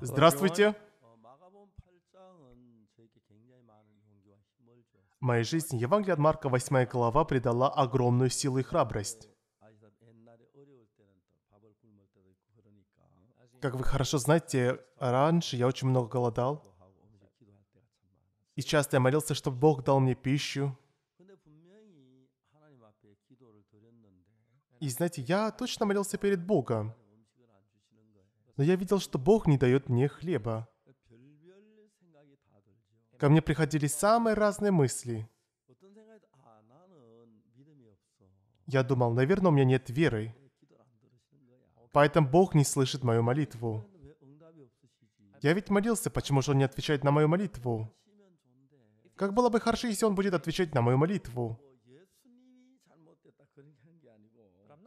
Здравствуйте. В моей жизни Евангелие от Марка 8 глава придала огромную силу и храбрость. Как вы хорошо знаете, раньше я очень много голодал. И часто я молился, чтобы Бог дал мне пищу. И знаете, я точно молился перед Богом но я видел, что Бог не дает мне хлеба. Ко мне приходили самые разные мысли. Я думал, наверное, у меня нет веры. Поэтому Бог не слышит мою молитву. Я ведь молился, почему же Он не отвечает на мою молитву? Как было бы хорошо, если Он будет отвечать на мою молитву?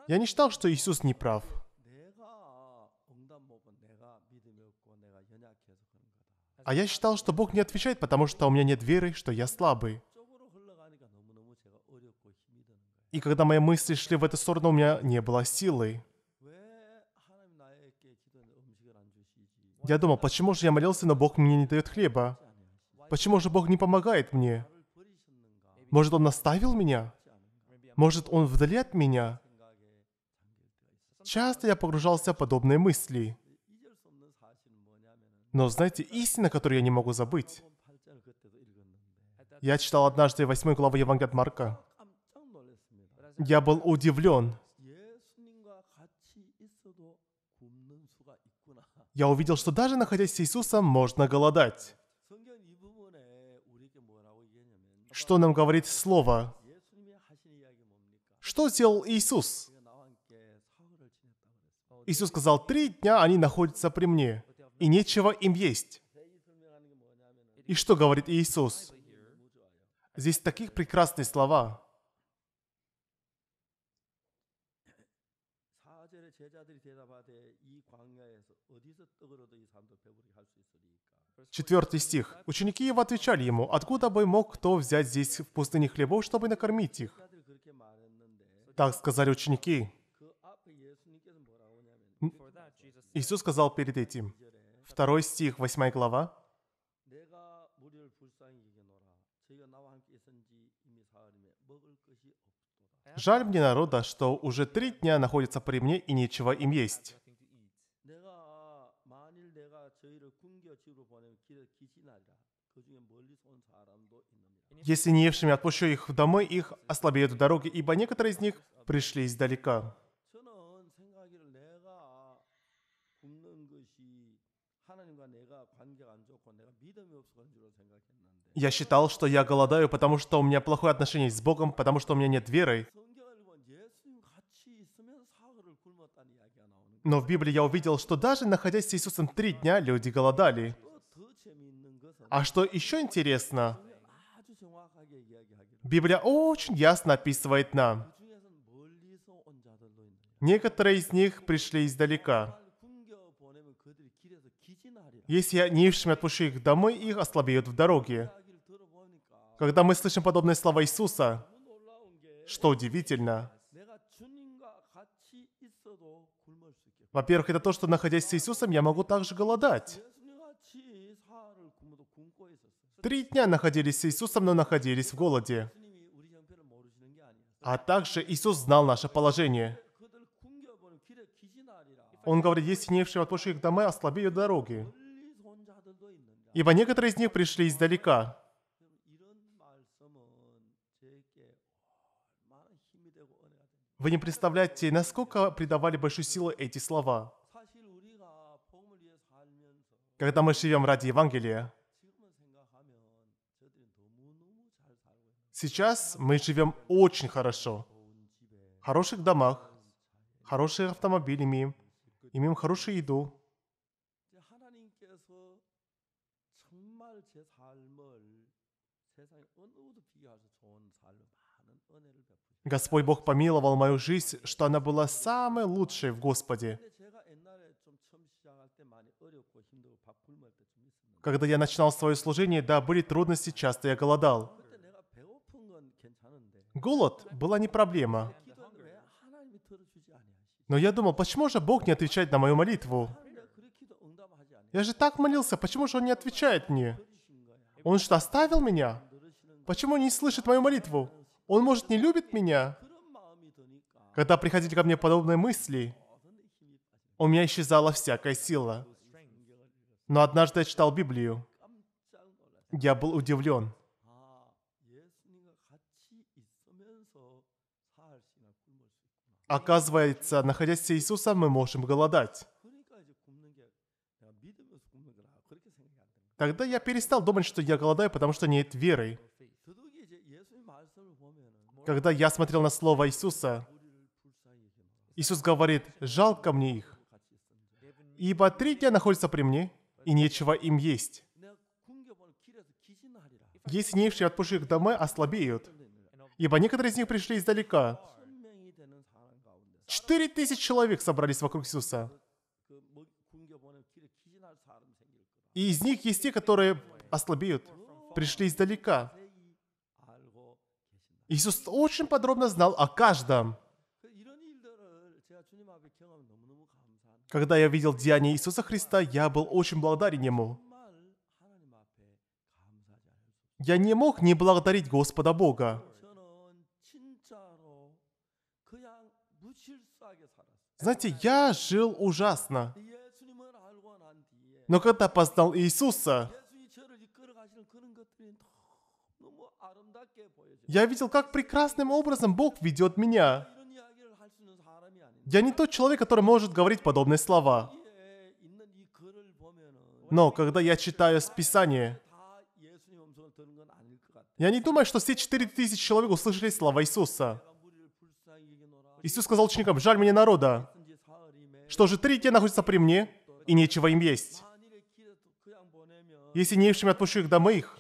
Я не считал, что Иисус не прав. А я считал, что Бог не отвечает, потому что у меня нет веры, что я слабый. И когда мои мысли шли в эту сторону, у меня не было силы. Я думал, почему же я молился, но Бог мне не дает хлеба? Почему же Бог не помогает мне? Может, Он оставил меня? Может, Он вдали от меня? Часто я погружался в подобные мысли. Но знаете, истина, которую я не могу забыть. Я читал однажды 8 главу Евангелия от Марка. Я был удивлен. Я увидел, что даже находясь с Иисусом, можно голодать. Что нам говорит Слово? Что сделал Иисус? Иисус сказал, три дня они находятся при мне и нечего им есть. И что говорит Иисус? Здесь таких прекрасные слова. Четвертый стих. Ученики его отвечали ему, «Откуда бы мог кто взять здесь в пустыне хлебов, чтобы накормить их?» Так сказали ученики. Иисус сказал перед этим, Второй стих, восьмая глава. Жаль мне народа, что уже три дня находится при мне и нечего им есть. Если неевшими отпущу их домой, их ослабеют в дороге, ибо некоторые из них пришли издалека. Я считал, что я голодаю, потому что у меня плохое отношение с Богом, потому что у меня нет веры. Но в Библии я увидел, что даже находясь с Иисусом три дня, люди голодали. А что еще интересно, Библия очень ясно описывает нам. Некоторые из них пришли издалека. Если я неившими отпущу их домой, их ослабеют в дороге. Когда мы слышим подобные слова Иисуса, что удивительно, во-первых, это то, что находясь с Иисусом, я могу также голодать. Три дня находились с Иисусом, но находились в голоде. А также Иисус знал наше положение. Он говорит, если не отпущу их домой, ослабеют дороги ибо некоторые из них пришли издалека. Вы не представляете, насколько придавали большую силу эти слова. Когда мы живем ради Евангелия, сейчас мы живем очень хорошо. В хороших домах, хорошие автомобили имеем, имеем хорошую еду, Господь Бог помиловал мою жизнь, что она была самой лучшей в Господе. Когда я начинал свое служение, да, были трудности, часто я голодал. Голод была не проблема. Но я думал, почему же Бог не отвечает на мою молитву? Я же так молился, почему же Он не отвечает мне? Он что, оставил меня? Почему не слышит мою молитву? Он, может, не любит меня? Когда приходили ко мне подобные мысли, у меня исчезала всякая сила. Но однажды я читал Библию. Я был удивлен. Оказывается, находясь с Иисусом, мы можем голодать. Тогда я перестал думать, что я голодаю, потому что нет веры. Когда я смотрел на слово Иисуса, Иисус говорит, «Жалко мне их, ибо три дня находятся при мне, и нечего им есть. Есть неившие отпущу их домой, ослабеют, а ибо некоторые из них пришли издалека». Четыре тысячи человек собрались вокруг Иисуса. И из них есть те, которые ослабеют, пришли издалека. Иисус очень подробно знал о каждом. Когда я видел деяния Иисуса Христа, я был очень благодарен Ему. Я не мог не благодарить Господа Бога. Знаете, я жил ужасно. Но когда познал Иисуса, Я видел, как прекрасным образом Бог ведет меня. Я не тот человек, который может говорить подобные слова. Но когда я читаю Писание, я не думаю, что все 4000 человек услышали слова Иисуса. Иисус сказал ученикам, «Жаль мне народа, что же три дня находятся при мне, и нечего им есть. Если неевшими отпущу их домы их,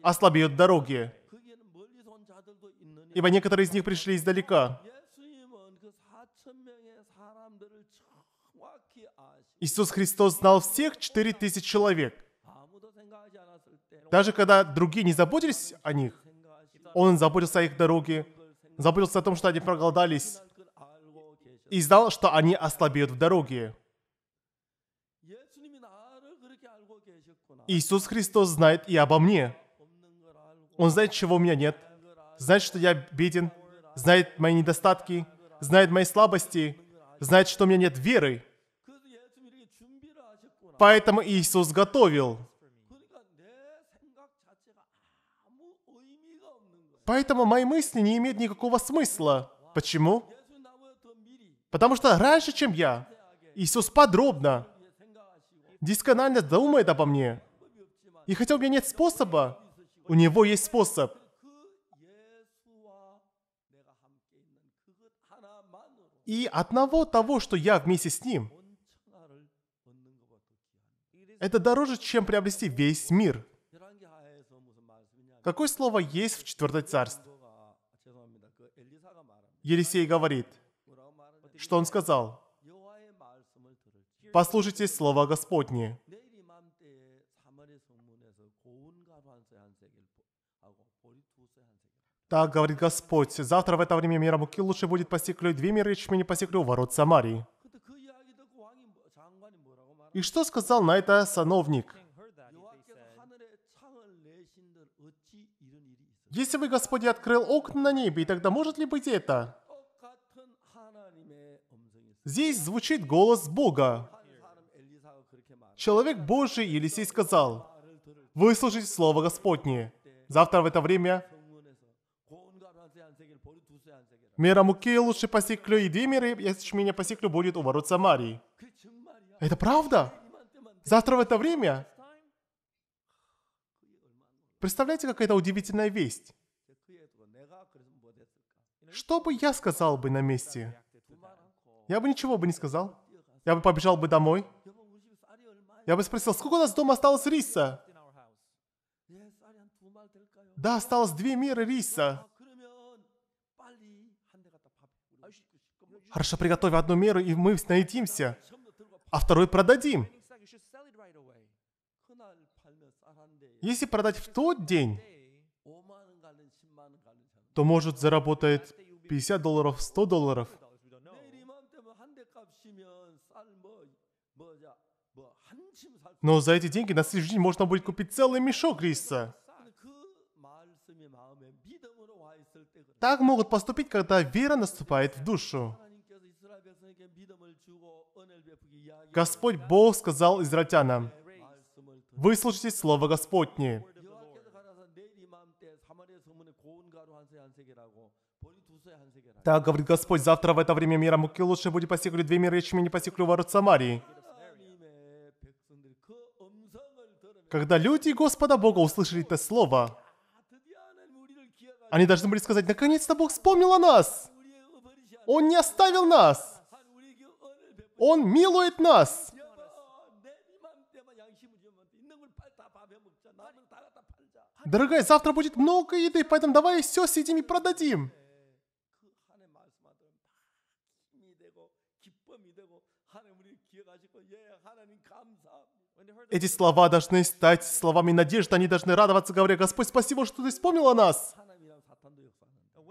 ослабеют дороги» ибо некоторые из них пришли издалека. Иисус Христос знал всех 4000 человек. Даже когда другие не заботились о них, Он заботился о их дороге, заботился о том, что они проголодались, и знал, что они ослабеют в дороге. Иисус Христос знает и обо мне. Он знает, чего у меня нет – знает, что я беден, знает мои недостатки, знает мои слабости, знает, что у меня нет веры. Поэтому Иисус готовил. Поэтому мои мысли не имеют никакого смысла. Почему? Потому что раньше, чем я, Иисус подробно, досконально думает обо мне. И хотя у меня нет способа, у Него есть способ. И одного того, что я вместе с ним, это дороже, чем приобрести весь мир. Какое слово есть в четвертой царстве? Елисей говорит, что он сказал, «Послушайте слово Господне, Так говорит Господь, завтра в это время мира муки лучше будет посеклю две миры ячмени посеклю ворот Самарии. И что сказал на это сановник? Если бы Господь открыл окна на небе, тогда может ли быть это? Здесь звучит голос Бога. Человек Божий Елисей сказал, «Выслушайте слово Господне. Завтра в это время Мера Мирамуке лучше посеклю и две меры ячменя посеклю будет у ворот Самарии. Это правда? Завтра в это время? Представляете, какая-то удивительная весть. Что бы я сказал бы на месте? Я бы ничего бы не сказал. Я бы побежал бы домой. Я бы спросил, сколько у нас дома осталось риса? Да, осталось две меры риса. Хорошо, приготовь одну меру, и мы наедимся, а второй продадим. Если продать в тот день, то может заработать 50 долларов, 100 долларов. Но за эти деньги на следующий день можно будет купить целый мешок риса. Так могут поступить, когда вера наступает в душу. Господь Бог сказал израильтянам, «Выслушайте Слово Господне». Так говорит Господь, завтра в это время мира муки лучше будет посеклю две мира чем не посеклю ворот Самарии. Когда люди Господа Бога услышали это слово, они должны были сказать, наконец-то Бог вспомнил о нас! Он не оставил нас! Он милует нас. Дорогая, завтра будет много еды, поэтому давай все съедим и продадим. Эти слова должны стать словами надежды, они должны радоваться, говоря, Господь, спасибо, что ты вспомнил о нас.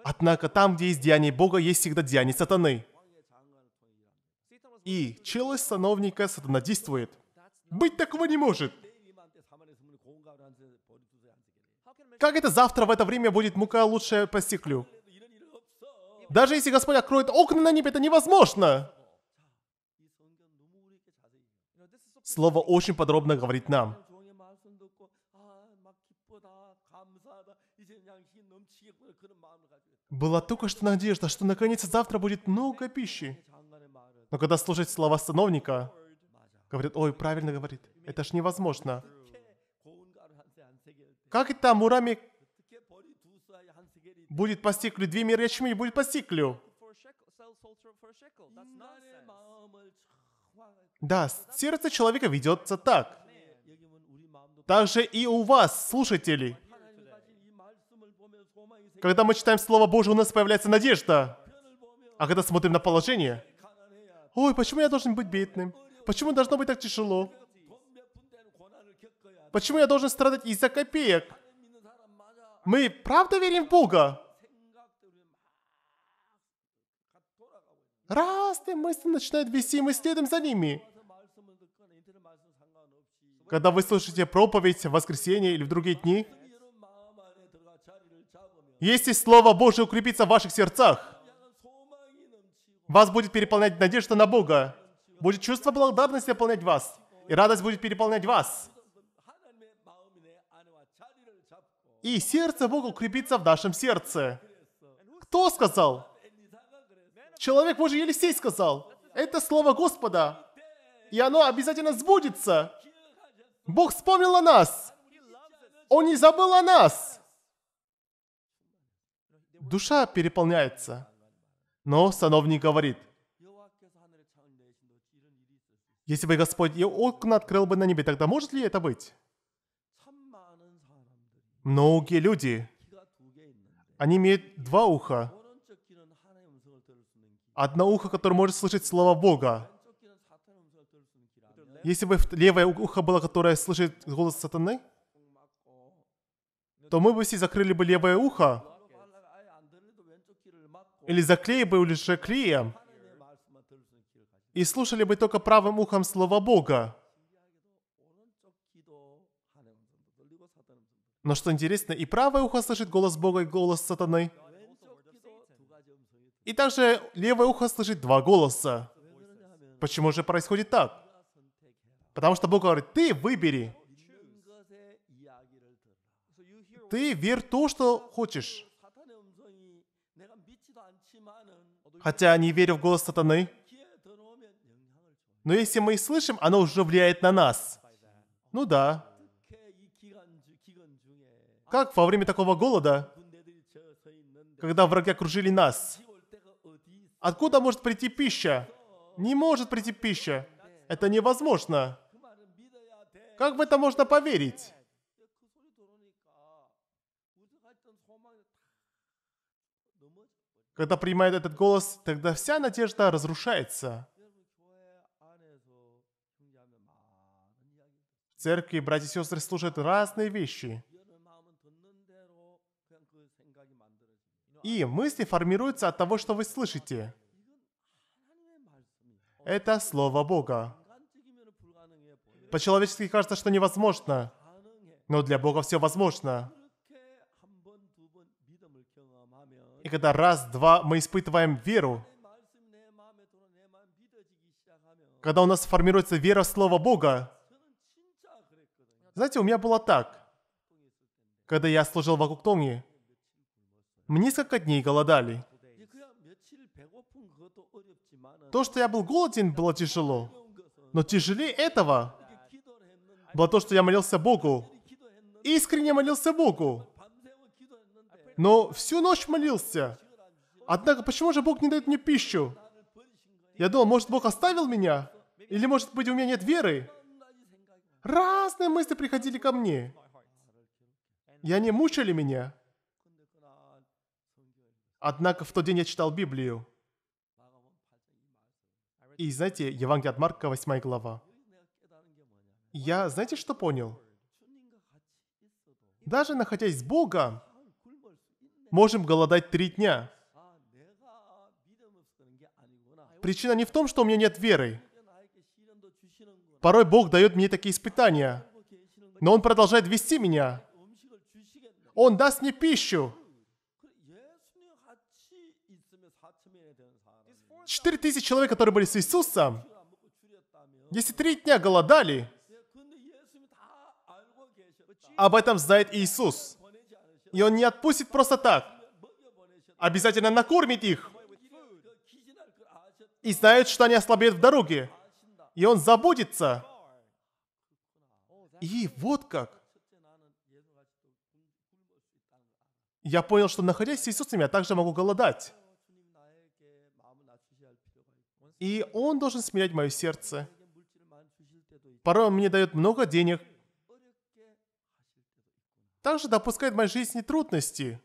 Однако там, где есть деяние Бога, есть всегда деяние сатаны. И челюсть сановника сатанодействует. Быть такого не может! Как это завтра в это время будет мука лучше по стеклю? Даже если Господь откроет окна на небе, это невозможно! Слово очень подробно говорит нам. Была только что надежда, что наконец завтра будет много пищи. Но когда слушать слова сановника, говорят, ой, правильно говорит, это ж невозможно. Как это Мурами будет постиклю, две меры ячмени будет постиклю? Да, сердце человека ведется так. Также и у вас, слушатели. Когда мы читаем Слово Божие, у нас появляется надежда. А когда смотрим на положение, Ой, почему я должен быть бедным? Почему должно быть так тяжело? Почему я должен страдать из-за копеек? Мы правда верим в Бога? Разные мысли начинают вести, и мы следуем за ними. Когда вы слушаете проповедь в воскресенье или в другие дни, если Слово Божье укрепится в ваших сердцах, вас будет переполнять надежда на Бога. Будет чувство благодарности наполнять вас. И радость будет переполнять вас. И сердце Бога укрепится в нашем сердце. Кто сказал? Человек Божий Елисей сказал. Это слово Господа. И оно обязательно сбудется. Бог вспомнил о нас. Он не забыл о нас. Душа переполняется. Но сановник говорит, если бы Господь и окна открыл бы на небе, тогда может ли это быть? Многие люди, они имеют два уха. Одно ухо, которое может слышать слова Бога. Если бы левое ухо было, которое слышит голос сатаны, то мы бы все закрыли бы левое ухо, или заклеи бы уже клеем, и слушали бы только правым ухом слова Бога. Но что интересно, и правое ухо слышит голос Бога и голос сатаны. И также левое ухо слышит два голоса. Почему же происходит так? Потому что Бог говорит, ты выбери. Ты верь то, что хочешь. хотя не верю в голос сатаны. Но если мы их слышим, оно уже влияет на нас. Ну да. Как во время такого голода, когда враги окружили нас? Откуда может прийти пища? Не может прийти пища. Это невозможно. Как в это можно поверить? Когда принимает этот голос, тогда вся надежда разрушается. В церкви братья и сестры служат разные вещи. И мысли формируются от того, что вы слышите. Это Слово Бога. По-человечески кажется, что невозможно. Но для Бога все возможно. И когда раз-два мы испытываем веру, когда у нас формируется вера в Слово Бога, знаете, у меня было так. Когда я служил в Акуктонге, мы несколько дней голодали. То, что я был голоден, было тяжело. Но тяжелее этого было то, что я молился Богу. Искренне молился Богу но всю ночь молился. Однако, почему же Бог не дает мне пищу? Я думал, может, Бог оставил меня? Или, может быть, у меня нет веры? Разные мысли приходили ко мне. И они мучили меня. Однако в тот день я читал Библию. И знаете, Евангелие от Марка, 8 глава. Я, знаете, что понял? Даже находясь с Богом, можем голодать три дня. Причина не в том, что у меня нет веры. Порой Бог дает мне такие испытания. Но Он продолжает вести меня. Он даст мне пищу. Четыре тысячи человек, которые были с Иисусом, если три дня голодали, об этом знает Иисус. И он не отпустит просто так. Обязательно накормит их. И знает, что они ослабеют в дороге. И он заботится. И вот как. Я понял, что находясь с Иисусом, я также могу голодать. И Он должен смирять мое сердце. Порой Он мне дает много денег, также допускает в моей жизни трудности.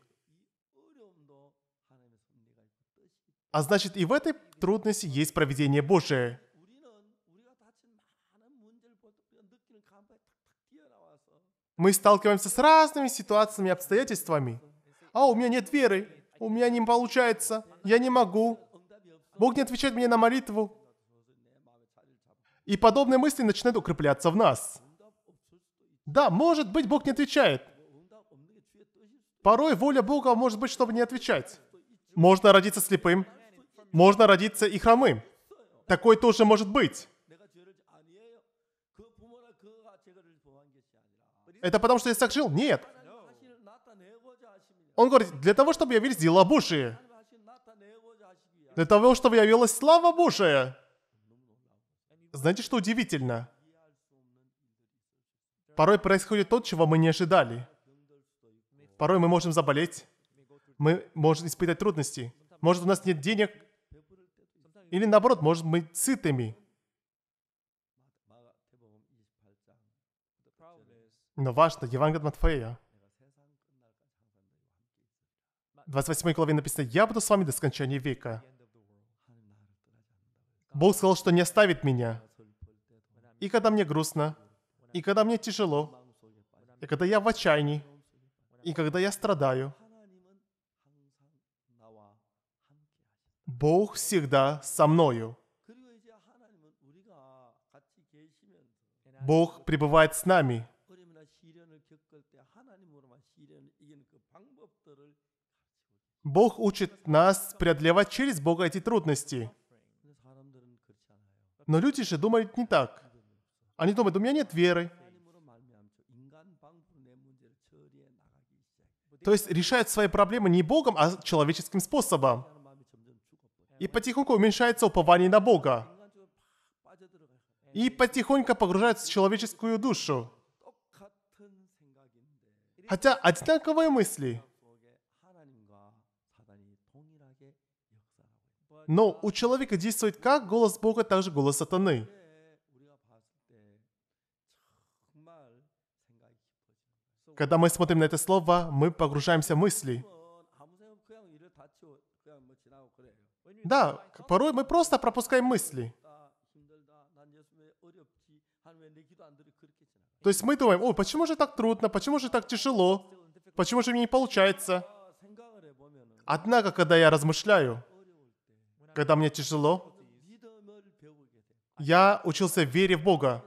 А значит, и в этой трудности есть проведение Божие. Мы сталкиваемся с разными ситуациями и обстоятельствами. А у меня нет веры, у меня не получается, я не могу. Бог не отвечает мне на молитву. И подобные мысли начинают укрепляться в нас. Да, может быть, Бог не отвечает, Порой воля Бога может быть, чтобы не отвечать. Можно родиться слепым, можно родиться и хромым. Такое тоже может быть. Это потому, что я так жил? Нет. Он говорит, для того, чтобы явились дела Божии. Для того, чтобы явилась слава Божия. Знаете, что удивительно? Порой происходит то, чего мы не ожидали. Порой мы можем заболеть, мы можем испытать трудности. Может, у нас нет денег, или наоборот, может быть сытыми. Но важно, Евангелие от Матфея, 28 главе написано, «Я буду с вами до скончания века». Бог сказал, что не оставит меня. И когда мне грустно, и когда мне тяжело, и когда я в отчаянии, и когда я страдаю, Бог всегда со мною. Бог пребывает с нами. Бог учит нас преодолевать через Бога эти трудности. Но люди же думают не так. Они думают, у меня нет веры, То есть решает свои проблемы не Богом, а человеческим способом. И потихоньку уменьшается упование на Бога. И потихоньку погружается в человеческую душу. Хотя одинаковые мысли. Но у человека действует как голос Бога, так же голос сатаны. Когда мы смотрим на это слово, мы погружаемся в мысли. Да, порой мы просто пропускаем мысли. То есть мы думаем, о, почему же так трудно, почему же так тяжело, почему же мне не получается. Однако, когда я размышляю, когда мне тяжело, я учился в вере в Бога,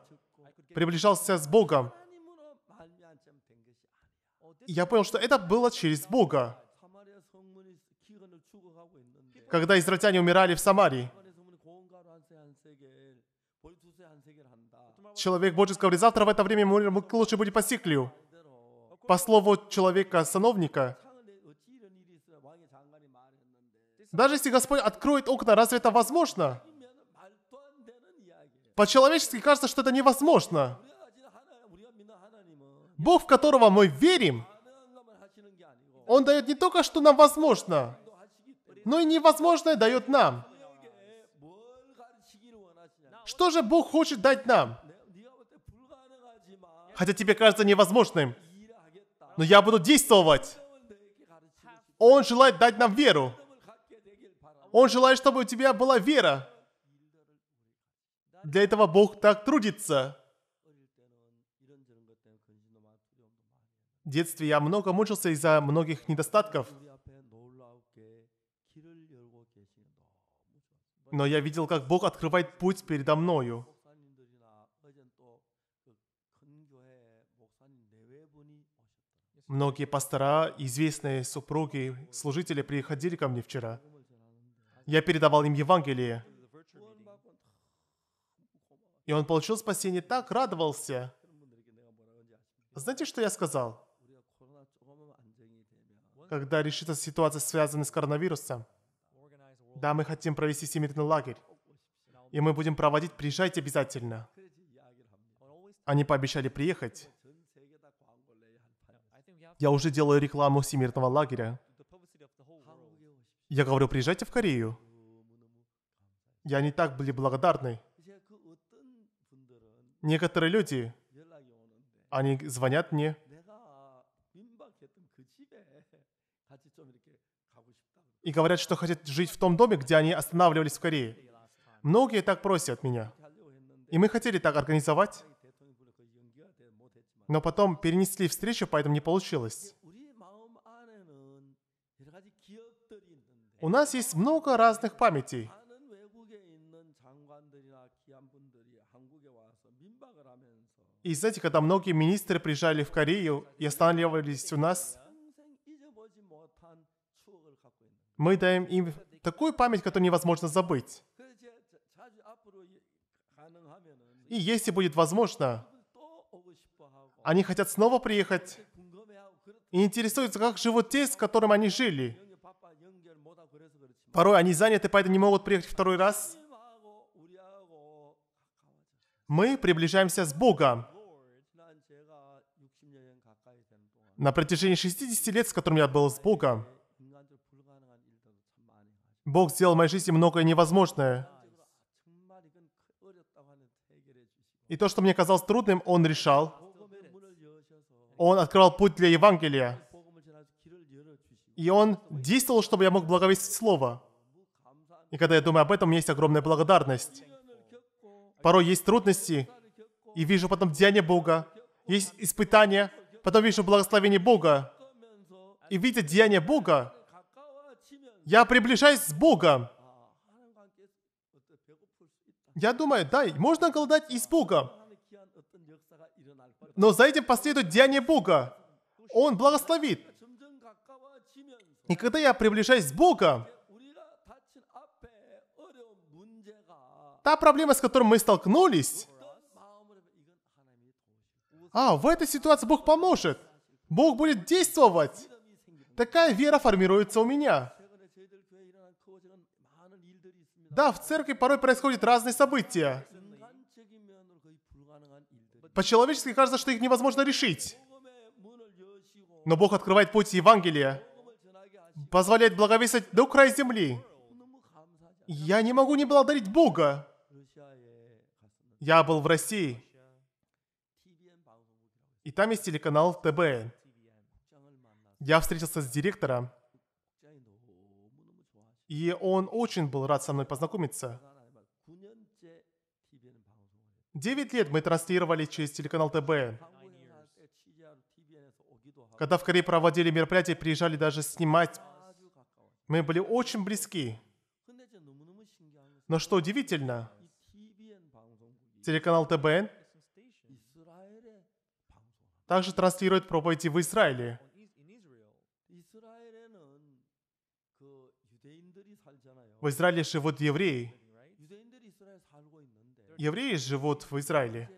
приближался с Богом, я понял, что это было через Бога. Когда израильтяне умирали в Самарии, человек Божий сказал, завтра в это время мы лучше будем по Сиклию. По слову человека-сановника, даже если Господь откроет окна, разве это возможно? По-человечески кажется, что это невозможно. Бог, в которого мы верим, он дает не только, что нам возможно, но и невозможное дает нам. Что же Бог хочет дать нам? Хотя тебе кажется невозможным. Но я буду действовать. Он желает дать нам веру. Он желает, чтобы у тебя была вера. Для этого Бог так трудится. детстве я много мучился из-за многих недостатков. Но я видел, как Бог открывает путь передо мною. Многие пастора, известные супруги, служители приходили ко мне вчера. Я передавал им Евангелие. И он получил спасение так, радовался. Знаете, что я сказал? когда решится ситуация, связанная с коронавирусом. Да, мы хотим провести всемирный лагерь. И мы будем проводить, приезжайте обязательно. Они пообещали приехать. Я уже делаю рекламу всемирного лагеря. Я говорю, приезжайте в Корею. Я не так были благодарны. Некоторые люди, они звонят мне, и говорят, что хотят жить в том доме, где они останавливались в Корее. Многие так просят меня. И мы хотели так организовать, но потом перенесли встречу, поэтому не получилось. У нас есть много разных памятей. И знаете, когда многие министры приезжали в Корею и останавливались у нас, Мы даем им такую память, которую невозможно забыть. И если будет возможно, они хотят снова приехать и интересуются, как живут те, с которыми они жили. Порой они заняты, поэтому не могут приехать второй раз. Мы приближаемся с Богом. На протяжении 60 лет, с которым я был с Богом, Бог сделал в моей жизни многое невозможное. И то, что мне казалось трудным, Он решал. Он открывал путь для Евангелия. И Он действовал, чтобы я мог благовестить Слово. И когда я думаю об этом, у меня есть огромная благодарность. Порой есть трудности, и вижу потом деяние Бога. Есть испытания, потом вижу благословение Бога. И видя деяние Бога, я приближаюсь с Богом. Я думаю, да, можно голодать и с Богом. Но за этим последует деяние Бога. Он благословит. И когда я приближаюсь с Богом, та проблема, с которой мы столкнулись, а, в этой ситуации Бог поможет. Бог будет действовать. Такая вера формируется у меня. Да, в церкви порой происходят разные события. По-человечески кажется, что их невозможно решить. Но Бог открывает путь Евангелия, позволяет благовествовать до края земли. Я не могу не благодарить Бога. Я был в России. И там есть телеканал ТБН. Я встретился с директором и он очень был рад со мной познакомиться. Девять лет мы транслировали через телеканал ТБ. Когда в Корее проводили мероприятия, приезжали даже снимать. Мы были очень близки. Но что удивительно, телеканал ТБН также транслирует проповеди в Израиле. В Израиле живут евреи. Евреи живут в Израиле.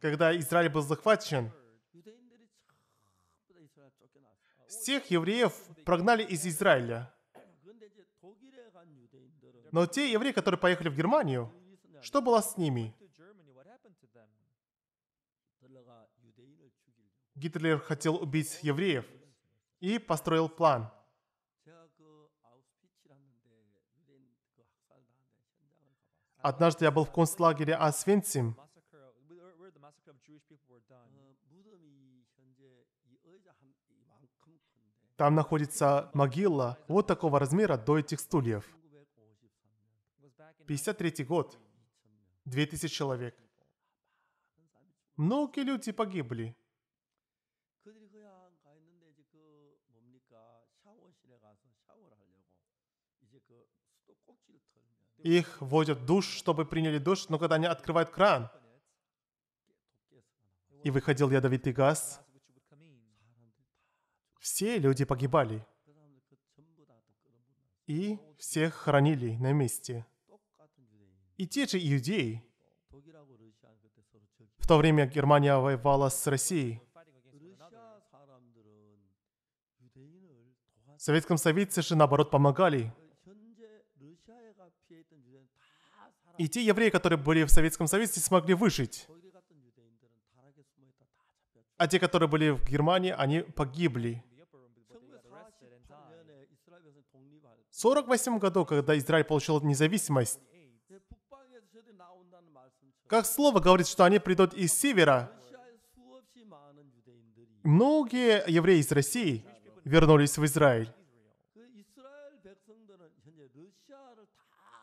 Когда Израиль был захвачен, всех евреев прогнали из Израиля. Но те евреи, которые поехали в Германию, что было с ними? Гитлер хотел убить евреев и построил план – Однажды я был в концлагере Освенцим. Там находится могила вот такого размера до этих стульев. 53 год. 2000 человек. Многие люди погибли. их вводят душ, чтобы приняли душ, но когда они открывают кран, и выходил ядовитый газ, все люди погибали. И всех хоронили на месте. И те же иудеи. В то время Германия воевала с Россией. В Советском Союзе же, наоборот, помогали И те евреи, которые были в Советском Союзе, смогли выжить. А те, которые были в Германии, они погибли. В 48 году, когда Израиль получил независимость, как слово говорит, что они придут из севера, многие евреи из России вернулись в Израиль.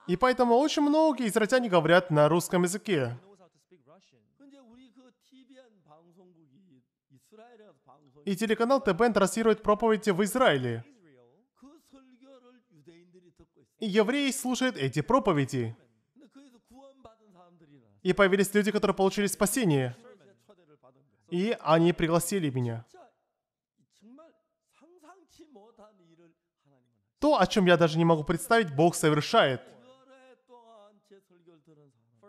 И поэтому очень многие израильтяне говорят на русском языке. И телеканал ТБН транслирует проповеди в Израиле. И евреи слушают эти проповеди. И появились люди, которые получили спасение. И они пригласили меня. То, о чем я даже не могу представить, Бог совершает –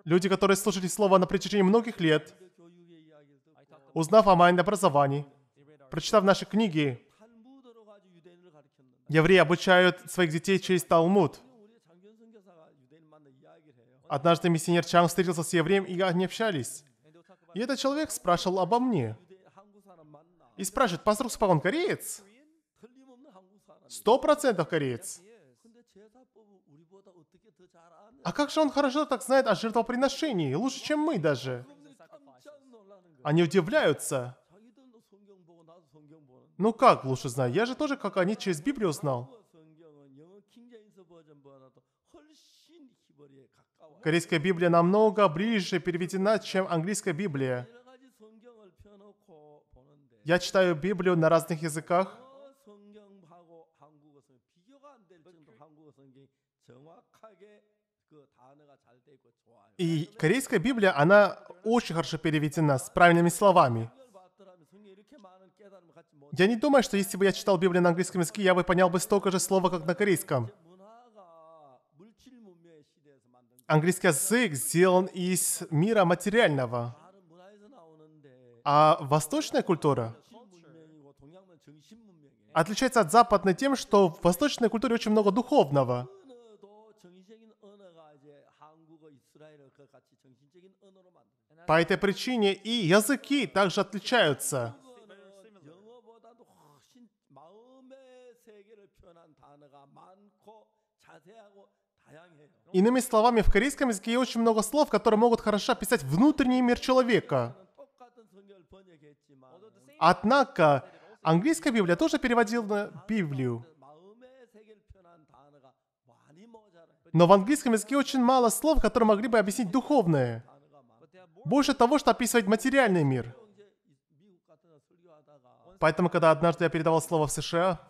Люди, которые слушали Слово на протяжении многих лет, узнав о майне образовании, прочитав наши книги, евреи обучают своих детей через Талмуд. Однажды миссионер Чанг встретился с евреем, и они общались. И этот человек спрашивал обо мне. И спрашивает, пастор Спаван кореец? Сто процентов кореец. А как же он хорошо так знает о жертвоприношении, лучше, чем мы даже. Они удивляются. Ну как лучше знаю? Я же тоже, как они, через Библию знал. Корейская Библия намного ближе переведена, чем английская Библия. Я читаю Библию на разных языках. И корейская Библия, она очень хорошо переведена с правильными словами. Я не думаю, что если бы я читал Библию на английском языке, я бы понял бы столько же слова, как на корейском. Английский язык сделан из мира материального. А восточная культура отличается от западной тем, что в восточной культуре очень много духовного. По этой причине и языки также отличаются. Иными словами, в корейском языке очень много слов, которые могут хорошо описать внутренний мир человека. Однако, английская Библия тоже переводила на Библию. Но в английском языке очень мало слов, которые могли бы объяснить духовное больше того, что описывает материальный мир. Поэтому, когда однажды я передавал слово в США,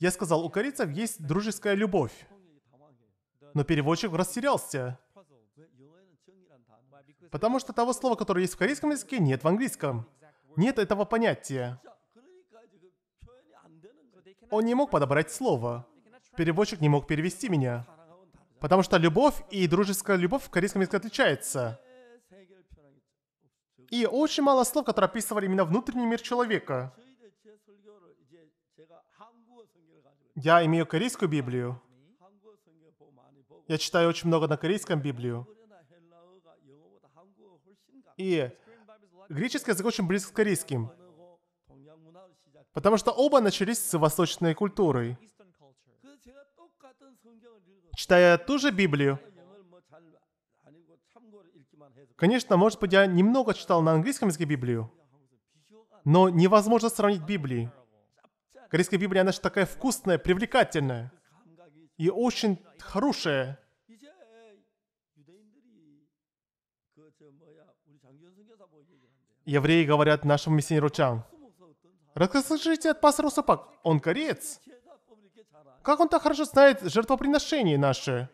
я сказал, у корейцев есть дружеская любовь. Но переводчик растерялся. Потому что того слова, которое есть в корейском языке, нет в английском. Нет этого понятия. Он не мог подобрать слово. Переводчик не мог перевести меня. Потому что любовь и дружеская любовь в корейском языке отличается. И очень мало слов, которые описывали именно внутренний мир человека. Я имею корейскую Библию. Я читаю очень много на корейском Библию. И греческий язык очень близок к корейским. Потому что оба начались с восточной культурой читая ту же Библию. Конечно, может быть, я немного читал на английском языке Библию, но невозможно сравнить Библии. Корейская Библия, она же такая вкусная, привлекательная и очень хорошая. Евреи говорят нашему миссионеру Чан, «Расскажите от пастора Сапак, он кореец?» Как он так хорошо знает жертвоприношения наши?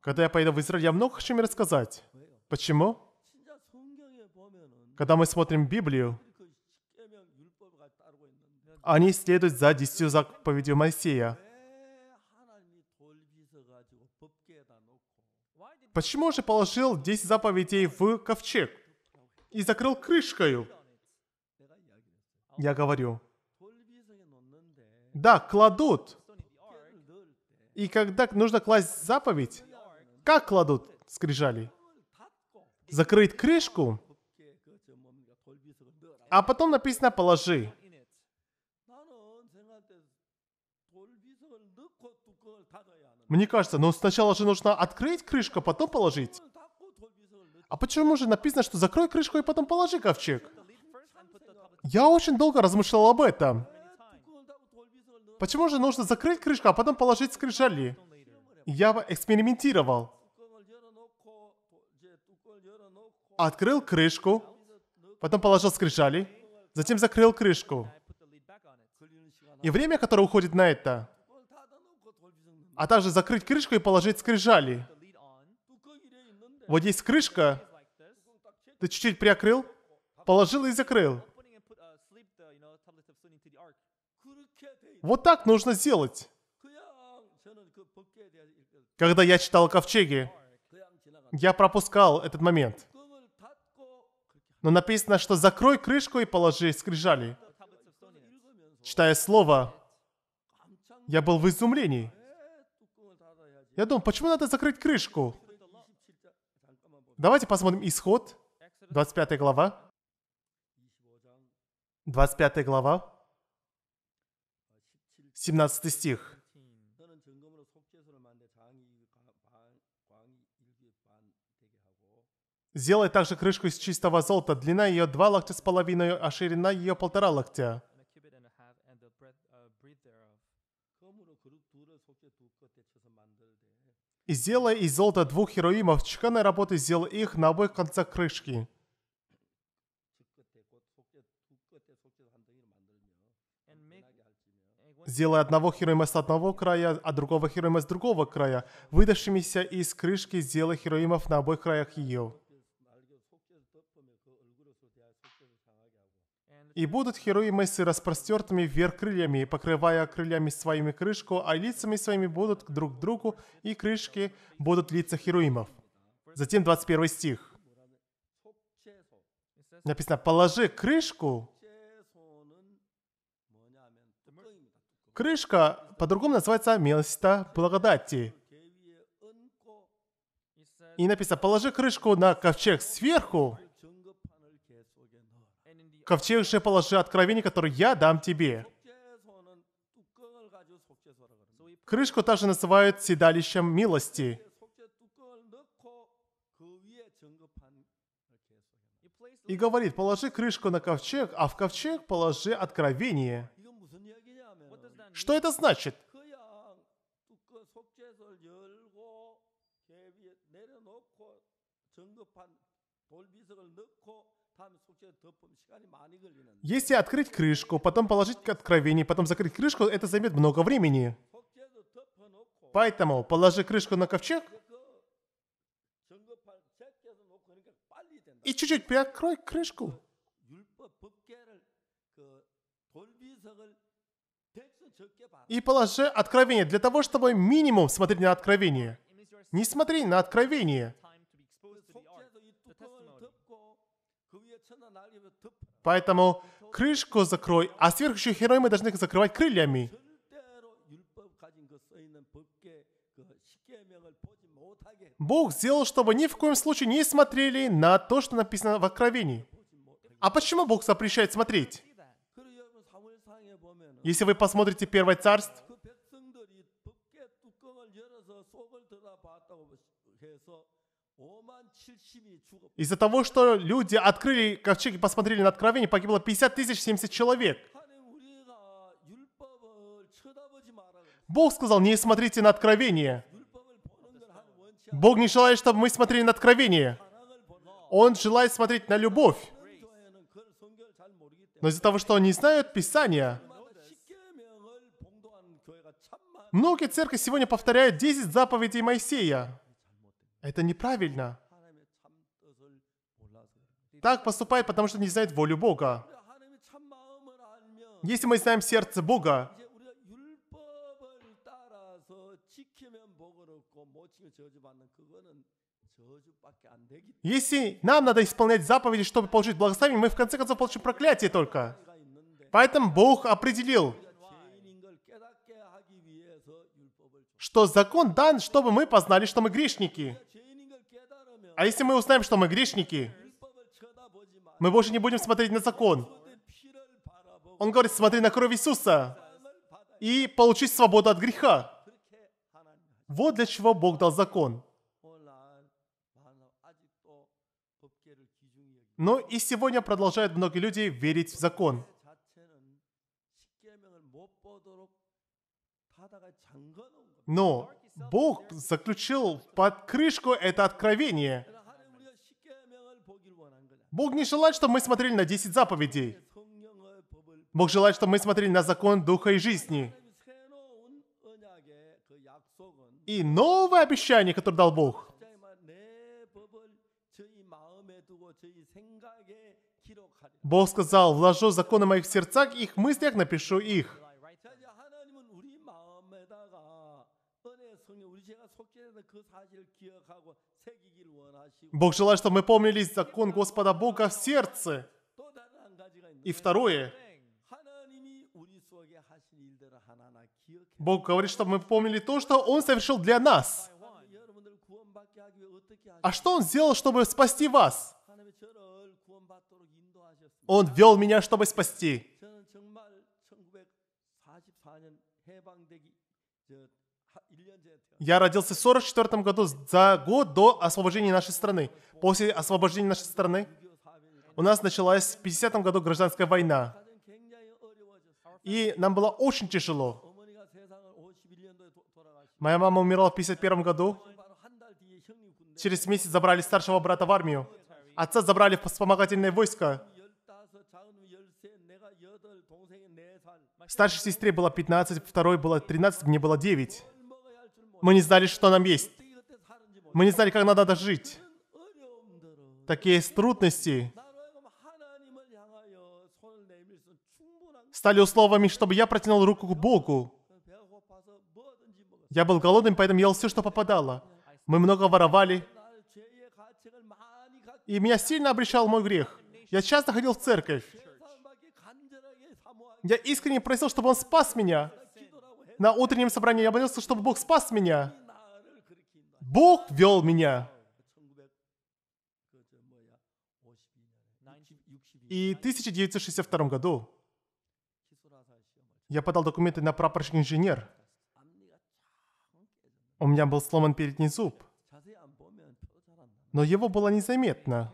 Когда я поеду в Израиль, я много хочу им рассказать. Почему? Когда мы смотрим Библию, они следуют за десятью заповедью Моисея. Почему же положил 10 заповедей в ковчег и закрыл крышкою? Я говорю, да, кладут. И когда нужно класть заповедь, как кладут скрижали? Закрыть крышку, а потом написано «положи». Мне кажется, но сначала же нужно открыть крышку, а потом положить. А почему же написано, что закрой крышку и потом положи ковчег? Я очень долго размышлял об этом. Почему же нужно закрыть крышку, а потом положить скрижали? Я экспериментировал. Открыл крышку, потом положил скрижали, затем закрыл крышку. И время, которое уходит на это, а также закрыть крышку и положить скрижали. Вот есть крышка, ты чуть-чуть приоткрыл, положил и закрыл. Вот так нужно сделать. Когда я читал «Ковчеги», я пропускал этот момент. Но написано, что закрой крышку и положи скрижали. Читая слово, я был в изумлении. Я думал, почему надо закрыть крышку? Давайте посмотрим исход, 25 глава. 25 глава. 17 стих. Сделай также крышку из чистого золота, длина ее два локтя с половиной, а ширина ее полтора локтя. И сделай из золота двух хероимов чеканной работы, сделай их на обоих концах крышки. сделай одного Хироима с одного края, а другого Хироима с другого края, выдавшимися из крышки сделай Хироимов на обоих краях ее. И будут Хироимы с распростертыми вверх крыльями, покрывая крыльями своими крышку, а лицами своими будут друг к другу, и крышки будут лица Хироимов. Затем 21 стих. Написано, положи крышку Крышка по-другому называется место благодати. И написано, положи крышку на ковчег сверху, ковчег же положи откровение, которое я дам тебе. Крышку также называют седалищем милости. И говорит, положи крышку на ковчег, а в ковчег положи откровение. Что это значит? Если открыть крышку, потом положить к откровению, потом закрыть крышку, это займет много времени. Поэтому положи крышку на ковчег и чуть-чуть приоткрой крышку. И положи откровение для того, чтобы минимум смотреть на откровение. Не смотри на откровение. Поэтому крышку закрой, а сверху еще херой мы должны закрывать крыльями. Бог сделал, чтобы ни в коем случае не смотрели на то, что написано в Откровении. А почему Бог запрещает смотреть? Если вы посмотрите Первое Царство, из-за того, что люди открыли ковчег и посмотрели на откровение, погибло 50 тысяч 70 человек. Бог сказал, не смотрите на откровение. Бог не желает, чтобы мы смотрели на откровение. Он желает смотреть на любовь. Но из-за того, что они знают Писание, Многие церкви сегодня повторяют 10 заповедей Моисея. Это неправильно. Так поступает, потому что не знает волю Бога. Если мы знаем сердце Бога, если нам надо исполнять заповеди, чтобы получить благословение, мы в конце концов получим проклятие только. Поэтому Бог определил, что закон дан, чтобы мы познали, что мы грешники. А если мы узнаем, что мы грешники, мы больше не будем смотреть на закон. Он говорит, смотри на кровь Иисуса и получи свободу от греха. Вот для чего Бог дал закон. Но и сегодня продолжают многие люди верить в закон. Но Бог заключил под крышку это откровение. Бог не желает, чтобы мы смотрели на 10 заповедей. Бог желает, чтобы мы смотрели на закон Духа и жизни. И новое обещание, которое дал Бог. Бог сказал, вложу законы моих сердцах, их мыслях напишу их. Бог желает, чтобы мы помнили закон Господа Бога в сердце. И второе, Бог говорит, чтобы мы помнили то, что Он совершил для нас. А что Он сделал, чтобы спасти вас? Он вел меня, чтобы спасти. Я родился в 44 году, за год до освобождения нашей страны. После освобождения нашей страны у нас началась в 50 году гражданская война. И нам было очень тяжело. Моя мама умерла в 51 году. Через месяц забрали старшего брата в армию. Отца забрали в вспомогательные войска. Старшей сестре было 15, второй было 13, мне было 9. Мы не знали, что нам есть. Мы не знали, как надо, жить. Такие трудности. Стали условиями, чтобы я протянул руку к Богу. Я был голодным, поэтому ел все, что попадало. Мы много воровали. И меня сильно обречал мой грех. Я часто ходил в церковь. Я искренне просил, чтобы он спас меня на утреннем собрании я молился, чтобы Бог спас меня. Бог вел меня. И в 1962 году я подал документы на прапорщик инженер. У меня был сломан передний зуб. Но его было незаметно.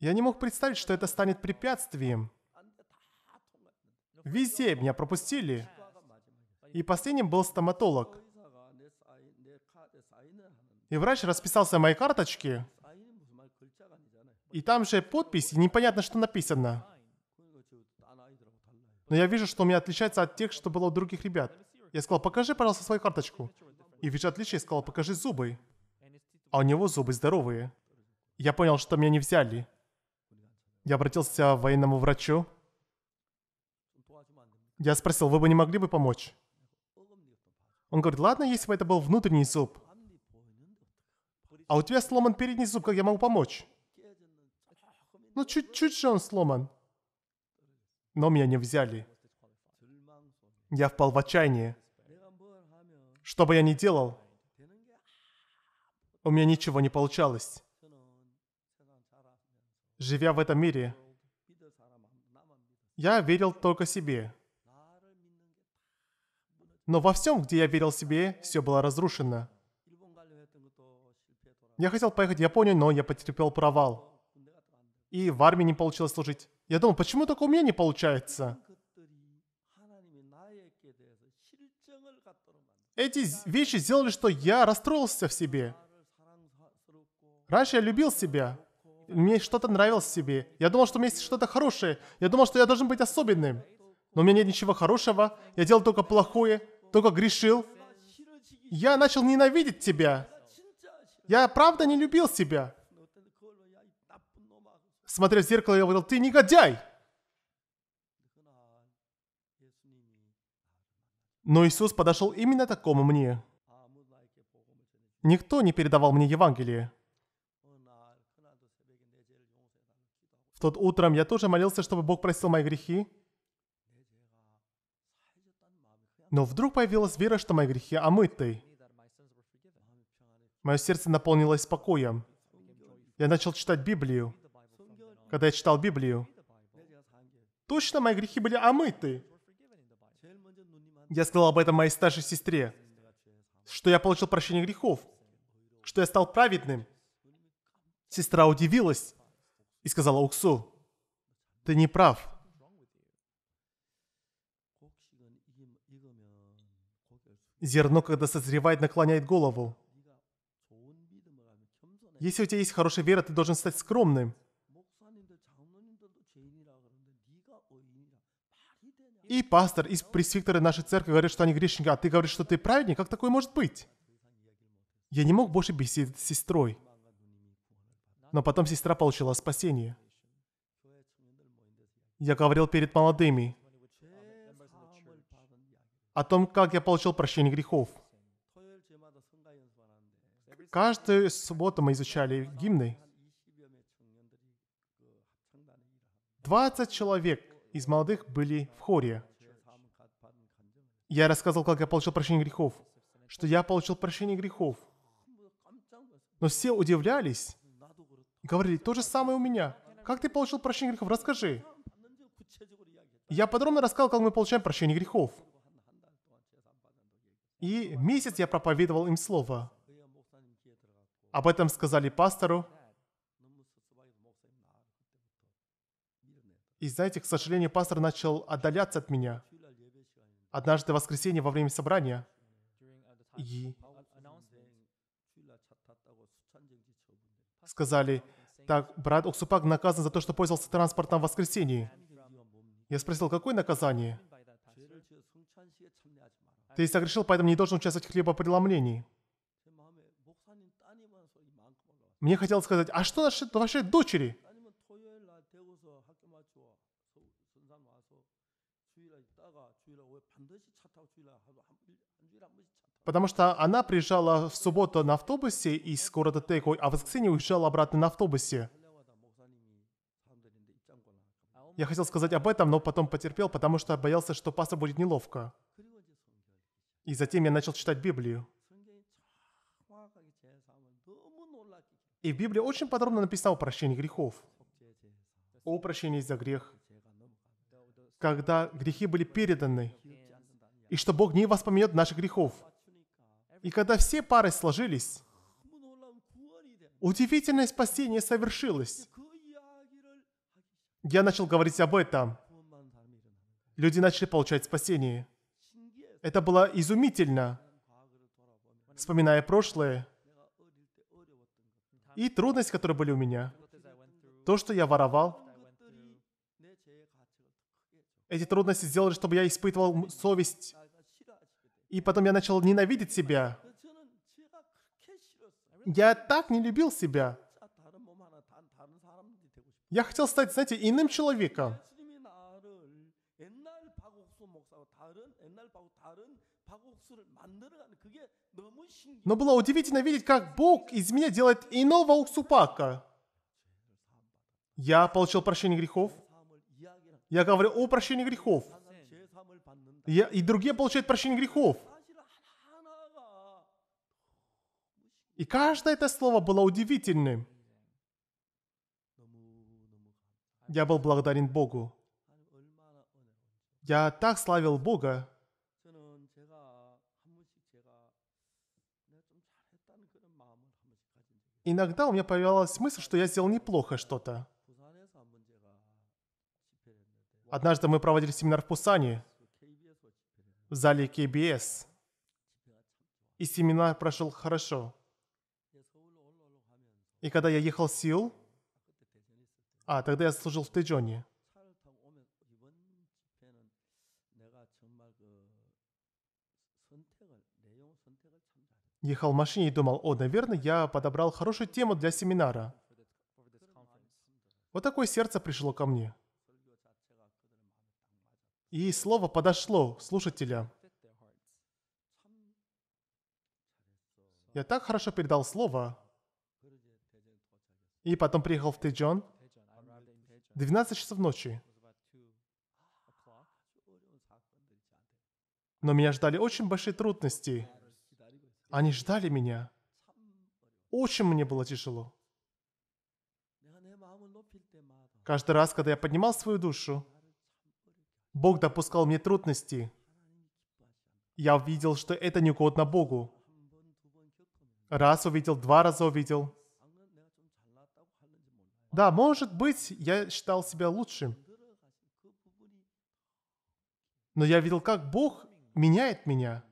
Я не мог представить, что это станет препятствием Везде меня пропустили. И последним был стоматолог. И врач расписался в моей карточке. И там же подпись, и непонятно, что написано. Но я вижу, что у меня отличается от тех, что было у других ребят. Я сказал, покажи, пожалуйста, свою карточку. И вижу отличие, я сказал, покажи зубы. А у него зубы здоровые. Я понял, что меня не взяли. Я обратился к военному врачу. Я спросил, вы бы не могли бы помочь? Он говорит, ладно, если бы это был внутренний зуб. А у тебя сломан передний зуб, как я могу помочь? Ну, чуть-чуть же он сломан. Но меня не взяли. Я впал в отчаяние. Что бы я ни делал, у меня ничего не получалось. Живя в этом мире, я верил только себе. Но во всем, где я верил себе, все было разрушено. Я хотел поехать в Японию, но я потерпел провал. И в армии не получилось служить. Я думал, почему только у меня не получается? Эти вещи сделали, что я расстроился в себе. Раньше я любил себя. Мне что-то нравилось в себе. Я думал, что у меня есть что-то хорошее. Я думал, что я должен быть особенным. Но у меня нет ничего хорошего. Я делал только плохое только грешил. Я начал ненавидеть тебя. Я правда не любил себя. Смотря в зеркало, я говорил, ты негодяй! Но Иисус подошел именно такому мне. Никто не передавал мне Евангелие. В тот утром я тоже молился, чтобы Бог простил мои грехи. Но вдруг появилась вера, что мои грехи омыты. Мое сердце наполнилось покоем. Я начал читать Библию. Когда я читал Библию, точно мои грехи были омыты. Я сказал об этом моей старшей сестре, что я получил прощение грехов, что я стал праведным. Сестра удивилась и сказала Уксу, ты не прав. Зерно, когда созревает, наклоняет голову. Если у тебя есть хорошая вера, ты должен стать скромным. И пастор, и пресвитеры нашей церкви говорят, что они грешники, а ты говоришь, что ты праведник? Как такое может быть? Я не мог больше беседовать с сестрой. Но потом сестра получила спасение. Я говорил перед молодыми о том, как я получил прощение грехов. Каждую субботу мы изучали гимны. 20 человек из молодых были в хоре. Я рассказал, как я получил прощение грехов, что я получил прощение грехов. Но все удивлялись говорили, то же самое у меня. Как ты получил прощение грехов? Расскажи. Я подробно рассказал, как мы получаем прощение грехов. И месяц я проповедовал им слово. Об этом сказали пастору. И знаете, к сожалению, пастор начал отдаляться от меня. Однажды в воскресенье во время собрания. И сказали, так, брат Уксупак наказан за то, что пользовался транспортом в воскресенье. Я спросил, какое наказание? Ты согрешил, поэтому не должен участвовать в хлебопреломлении. Мне хотелось сказать, а что наши, ну, вашей дочери? Потому что она приезжала в субботу на автобусе из города Теку, а в воскресенье уезжала обратно на автобусе. Я хотел сказать об этом, но потом потерпел, потому что боялся, что пастор будет неловко. И затем я начал читать Библию. И в Библии очень подробно написано о прощении грехов, о прощении за грех, когда грехи были переданы, и что Бог не воспоминает наших грехов. И когда все пары сложились, удивительное спасение совершилось. Я начал говорить об этом. Люди начали получать спасение. Это было изумительно, вспоминая прошлое и трудности, которые были у меня. То, что я воровал, эти трудности сделали, чтобы я испытывал совесть. И потом я начал ненавидеть себя. Я так не любил себя. Я хотел стать, знаете, иным человеком. Но было удивительно видеть, как Бог из меня делает иного уксупака. Я получил прощение грехов. Я говорю о прощении грехов. Я, и другие получают прощение грехов. И каждое это слово было удивительным. Я был благодарен Богу. Я так славил Бога. Иногда у меня появлялась мысль, что я сделал неплохо что-то. Однажды мы проводили семинар в Пусане, в зале КБС. И семинар прошел хорошо. И когда я ехал в Сеул, а, тогда я служил в Тэджоне. Ехал в машине и думал, о, наверное, я подобрал хорошую тему для семинара. Вот такое сердце пришло ко мне. И слово подошло слушателя. Я так хорошо передал слово. И потом приехал в Тэджон. 12 часов ночи. Но меня ждали очень большие трудности. Они ждали меня. Очень мне было тяжело. Каждый раз, когда я поднимал свою душу, Бог допускал мне трудности. Я увидел, что это не угодно Богу. Раз увидел, два раза увидел. Да, может быть, я считал себя лучшим. Но я видел, как Бог меняет меня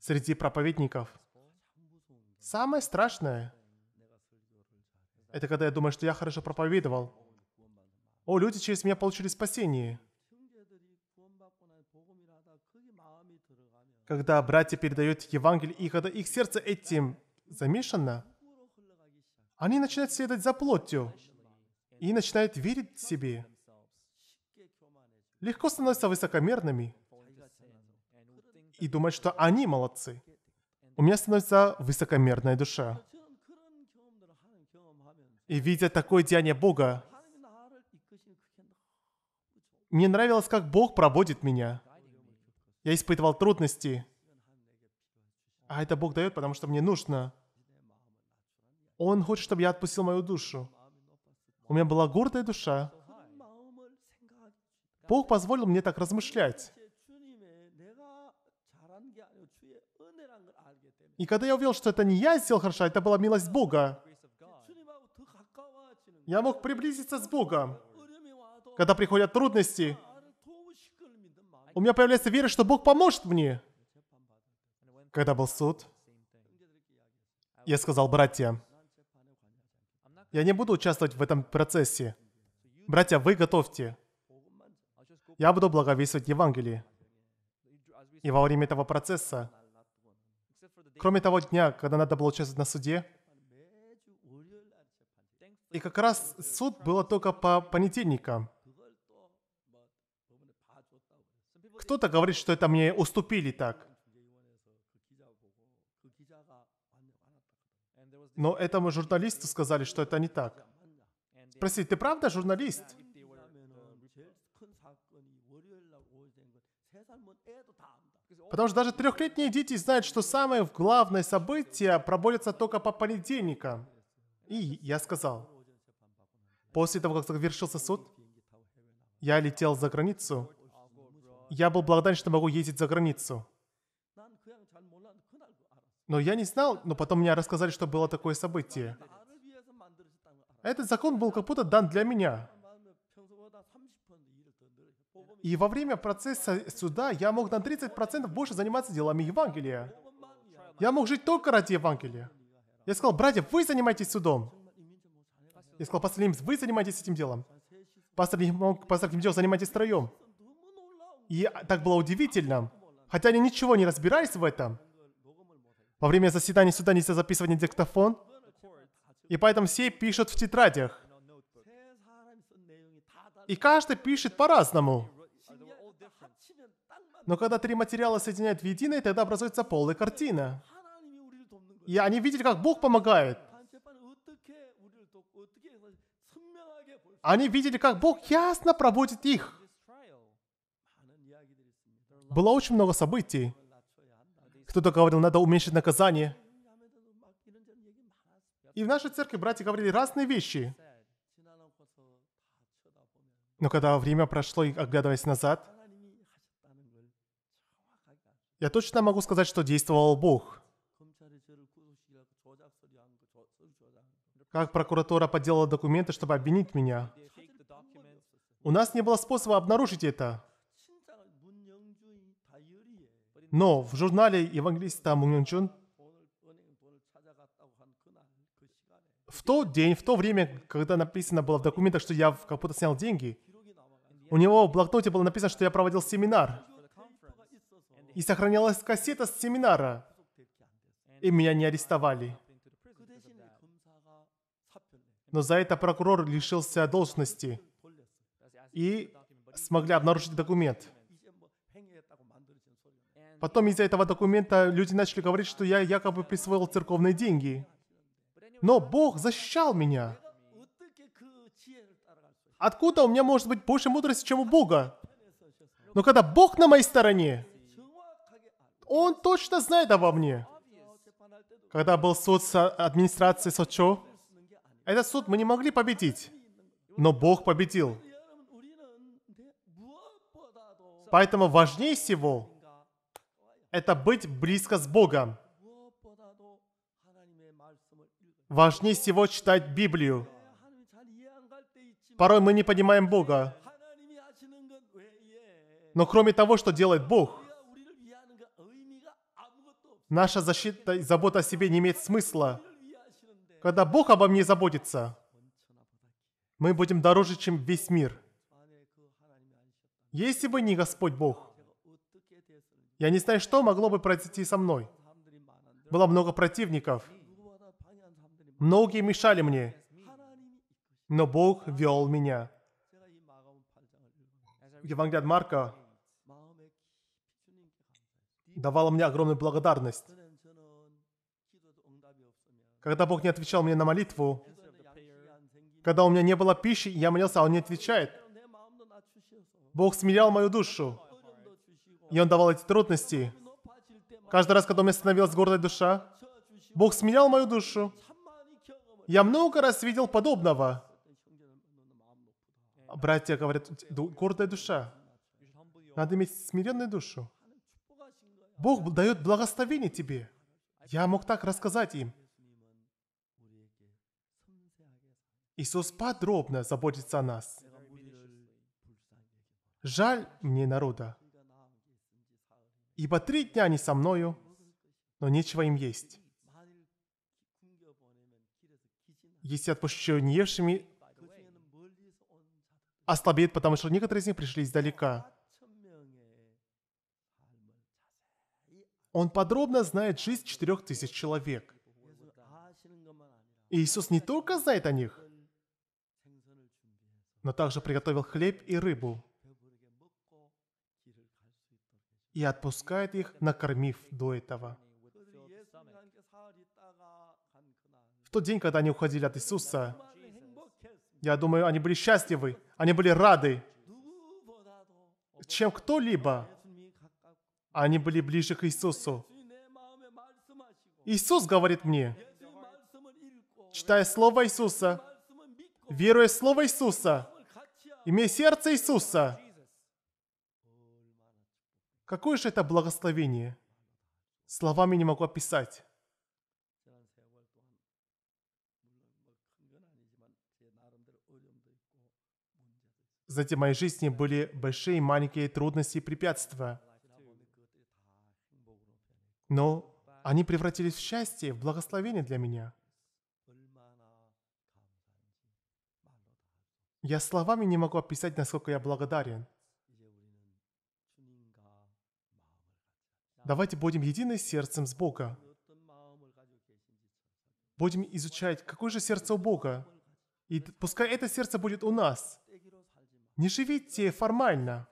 среди проповедников. Самое страшное, это когда я думаю, что я хорошо проповедовал. О, люди через меня получили спасение. Когда братья передают Евангелие, и когда их сердце этим замешано, они начинают следовать за плотью и начинают верить в себе. Легко становятся высокомерными – и думать, что они молодцы. У меня становится высокомерная душа. И видя такое деяние Бога, мне нравилось, как Бог проводит меня. Я испытывал трудности. А это Бог дает, потому что мне нужно. Он хочет, чтобы я отпустил мою душу. У меня была гордая душа. Бог позволил мне так размышлять. И когда я увидел, что это не я сделал хорошо, а это была милость Бога, я мог приблизиться с Богом. Когда приходят трудности, у меня появляется вера, что Бог поможет мне. Когда был суд, я сказал, братья, я не буду участвовать в этом процессе. Братья, вы готовьте. Я буду благовествовать Евангелие. И во время этого процесса Кроме того дня, когда надо было участвовать на суде, и как раз суд было только по понедельникам. Кто-то говорит, что это мне уступили так. Но этому журналисту сказали, что это не так. Спроси, ты правда журналист? Потому что даже трехлетние дети знают, что самое главное событие пробудется только по понедельникам. И я сказал, после того, как завершился суд, я летел за границу. Я был благодарен, что могу ездить за границу. Но я не знал, но потом мне рассказали, что было такое событие. Этот закон был как будто дан для меня. И во время процесса суда я мог на 30% больше заниматься делами Евангелия. Я мог жить только ради Евангелия. Я сказал, братья, вы занимайтесь судом. Я сказал, пастор Лимс, вы занимайтесь этим делом. Пастор, Лимс, пастор Ким Джо, занимайтесь втроем. И так было удивительно. Хотя они ничего не разбирались в этом. Во время заседания суда нельзя записывать на диктофон. И поэтому все пишут в тетрадях. И каждый пишет по-разному. Но когда три материала соединяют в единое, тогда образуется полная картина. И они видели, как Бог помогает. Они видели, как Бог ясно проводит их. Было очень много событий. Кто-то говорил, надо уменьшить наказание. И в нашей церкви братья говорили разные вещи. Но когда время прошло, и оглядываясь назад, я точно могу сказать, что действовал Бог. Как прокуратура подделала документы, чтобы обвинить меня? У нас не было способа обнаружить это. Но в журнале евангелиста Муньончун в тот день, в то время, когда написано было в документах, что я как будто снял деньги, у него в блокноте было написано, что я проводил семинар и сохранялась кассета с семинара. И меня не арестовали. Но за это прокурор лишился должности и смогли обнаружить документ. Потом из-за этого документа люди начали говорить, что я якобы присвоил церковные деньги. Но Бог защищал меня. Откуда у меня может быть больше мудрости, чем у Бога? Но когда Бог на моей стороне, он точно знает обо мне. Когда был суд с администрацией Сочо, этот суд мы не могли победить. Но Бог победил. Поэтому важнее всего это быть близко с Богом. Важнее всего читать Библию. Порой мы не понимаем Бога. Но кроме того, что делает Бог, Наша защита и забота о себе не имеет смысла. Когда Бог обо мне заботится, мы будем дороже, чем весь мир. Если бы не Господь Бог, я не знаю, что могло бы произойти со мной. Было много противников. Многие мешали мне. Но Бог вел меня. Евангелие от Марка, давала мне огромную благодарность. Когда Бог не отвечал мне на молитву, когда у меня не было пищи, я молился, а Он не отвечает. Бог смирял мою душу, и Он давал эти трудности. Каждый раз, когда у меня становилась гордая душа, Бог смирял мою душу. Я много раз видел подобного. Братья говорят, гордая душа. Надо иметь смиренную душу. Бог дает благословение тебе. Я мог так рассказать им. Иисус подробно заботится о нас. Жаль мне народа, ибо три дня они со мною, но нечего им есть. Если отпущу неевшими, ослабеет, потому что некоторые из них пришли издалека. Он подробно знает жизнь четырех тысяч человек. Иисус не только знает о них, но также приготовил хлеб и рыбу и отпускает их, накормив до этого. В тот день, когда они уходили от Иисуса, я думаю, они были счастливы, они были рады, чем кто-либо. Они были ближе к Иисусу. Иисус говорит мне, читая Слово Иисуса, веруя в Слово Иисуса, имея сердце Иисуса. Какое же это благословение? Словами не могу описать. Затем в моей жизни были большие, и маленькие трудности и препятствия. Но они превратились в счастье, в благословение для меня. Я словами не могу описать, насколько я благодарен. Давайте будем едины сердцем с Бога. Будем изучать, какое же сердце у Бога. И пускай это сердце будет у нас. Не живите формально.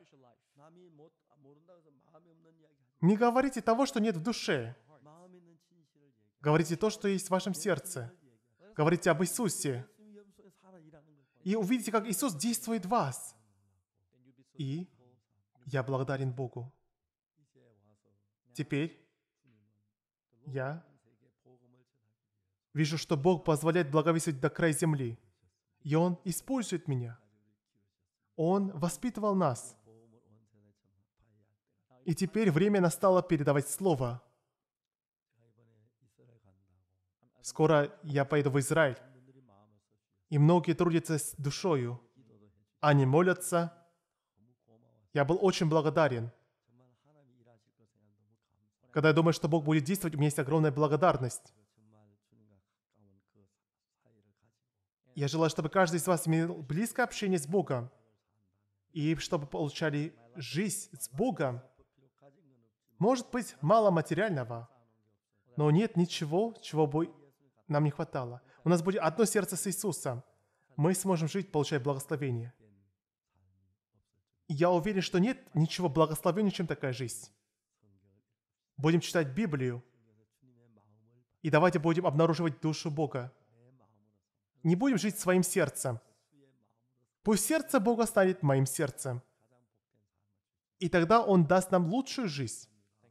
Не говорите того, что нет в душе. Говорите то, что есть в вашем сердце. Говорите об Иисусе. И увидите, как Иисус действует в вас. И я благодарен Богу. Теперь я вижу, что Бог позволяет благовествовать до края земли. И Он использует меня. Он воспитывал нас. И теперь время настало передавать слово. Скоро я поеду в Израиль. И многие трудятся с душою. Они молятся. Я был очень благодарен. Когда я думаю, что Бог будет действовать, у меня есть огромная благодарность. Я желаю, чтобы каждый из вас имел близкое общение с Богом. И чтобы получали жизнь с Богом. Может быть, мало материального, но нет ничего, чего бы нам не хватало. У нас будет одно сердце с Иисусом. Мы сможем жить, получая благословение. Я уверен, что нет ничего благословеннее, чем такая жизнь. Будем читать Библию. И давайте будем обнаруживать душу Бога. Не будем жить своим сердцем. Пусть сердце Бога станет моим сердцем. И тогда Он даст нам лучшую жизнь.